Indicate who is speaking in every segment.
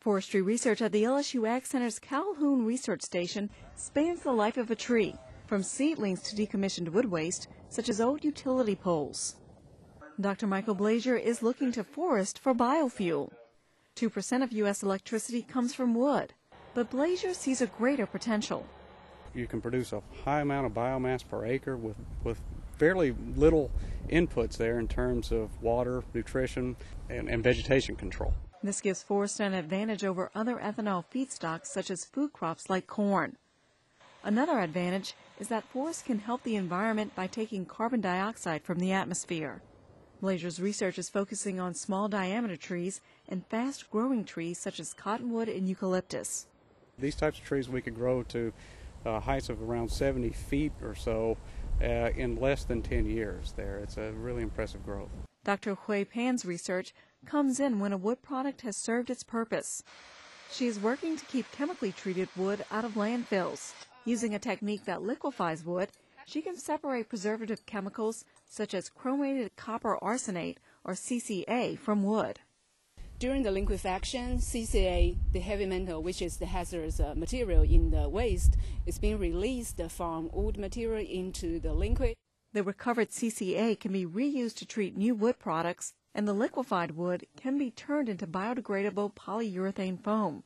Speaker 1: Forestry research at the LSU Ag Center's Calhoun Research Station spans the life of a tree, from seedlings to decommissioned wood waste, such as old utility poles. Dr. Michael Blazier is looking to forest for biofuel. 2% of U.S. electricity comes from wood, but Blazier sees a greater potential.
Speaker 2: You can produce a high amount of biomass per acre with, with fairly little inputs there in terms of water, nutrition, and, and vegetation control.
Speaker 1: This gives forest an advantage over other ethanol feedstocks such as food crops like corn. Another advantage is that forests can help the environment by taking carbon dioxide from the atmosphere. Blazier's research is focusing on small diameter trees and fast growing trees such as cottonwood and eucalyptus.
Speaker 2: These types of trees we could grow to uh, heights of around 70 feet or so uh, in less than 10 years there. It's a really impressive growth.
Speaker 1: Dr. Hui Pan's research comes in when a wood product has served its purpose. She is working to keep chemically treated wood out of landfills. Using a technique that liquefies wood, she can separate preservative chemicals such as chromated copper arsenate or CCA from wood.
Speaker 3: During the liquefaction, CCA, the heavy metal, which is the hazardous uh, material in the waste, is being released from wood material into the liquid.
Speaker 1: The recovered CCA can be reused to treat new wood products, and the liquefied wood can be turned into biodegradable polyurethane foam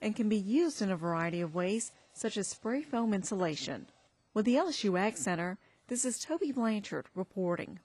Speaker 1: and can be used in a variety of ways, such as spray foam insulation. With the LSU Ag Center, this is Tobie Blanchard reporting.